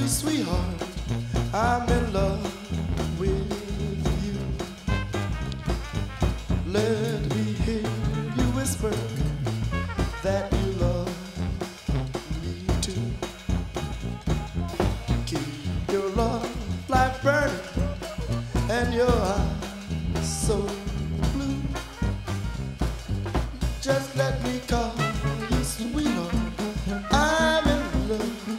you, sweetheart. I'm in love with you. Let me hear you whisper that you love me too. Keep your love light burning and your eyes so blue. Just let me call you, sweetheart. I'm in love.